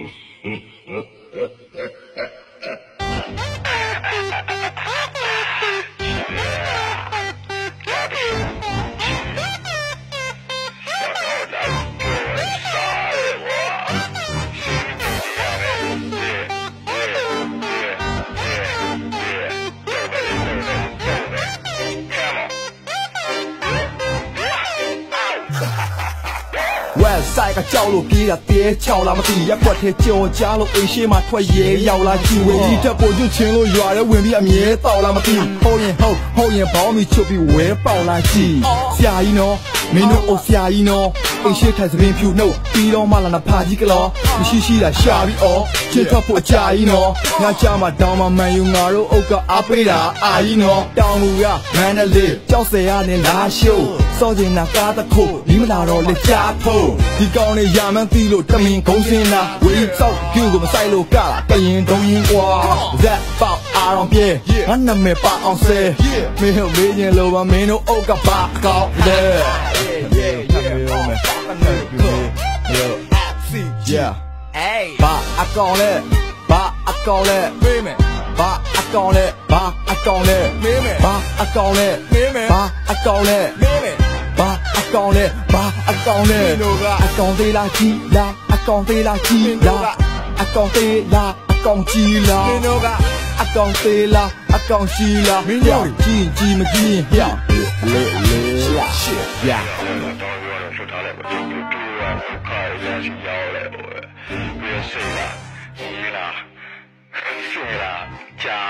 ဝက် ဆိုင်ကကြောက်လို့ပြေးတာတဲချောက်လာမသိရက်ွက်ထဲကြော်ကြားလို့အိမ်ရှိမှထွက်ရဲရောက်လာကြည့်ဝေဒီတက်ပေါ်ကျွတ်ချင်းလို့ရွာထဲဝင်ပြီးအမြဲတောက်လာမသိဟုတ်ရင်ဟုတ်ဟုတ်ရင်ဘောင်းမီချွတ်ပြီးဝဲပေါက်လာကြည့်ဆရာကြီးနော်မင်းတို့အိုဆရာကြီးနော်အိမ်ရှိထိုင်စပင်းဖြူနှုတ်ပြီးတော့မှလာနာဖာကြီးကလောမရှိရှိတာရှာပြီးအော်ချစ်ထွက်ဖို့အကြာကြီးနော်ငါချမှာတောင်းမှမှန်ယူငါတို့အုတ်ကအားပေးတာအာကြီးနော်တောင်းလူကမန္တလေးကြောက်စရာနဲ့လာရှိုး စောကျင်နာကားတစ်ခုဒီမလာတော့လက်ချဖို့ဒီကောင်လေးရာမန်းသီးလို့တမင်ဂုံးစင်းတာဝေးစောက်ပြူကိုမဆိုင်လို့ကလာတရင်တုံးရင်ကွာ that pop အာရုံပြေငါနာမည်ပါအောင်ဆဲမင်းတို့မေးရင်လို့ပါမင်းတို့အုတ်ကပါကောက်လေ Yeah ဘာအကောင်လဲဘာအကောင်လဲမေးမယ်ဘာအကောင်လဲဘာအကောင်လဲမေးမယ်ဘာအကောင်လဲမေးမယ်ဘာအကောင်လဲမေးမယ်ဘာအ ကောင်လဲဘာအကောင်လဲအကောင်သေးလားကြီးလားအကောင်သေးလားကြီးလားအကောင်သေးလားအကောင်ကြီးလားမင်းတို့ကအကောင်သေးလားအကောင်ကြီးလားမင်းတို့ကြီးကြီးမကြီးရင်ဟျောလေလေရှစ် yeah တောင်းရတော့ထွက်ထားလိုက်ပါတူတူရခါရရှိရောက်လဲဟိုပြီးစိတ်လားဒီလားစိတ်လားကြားလား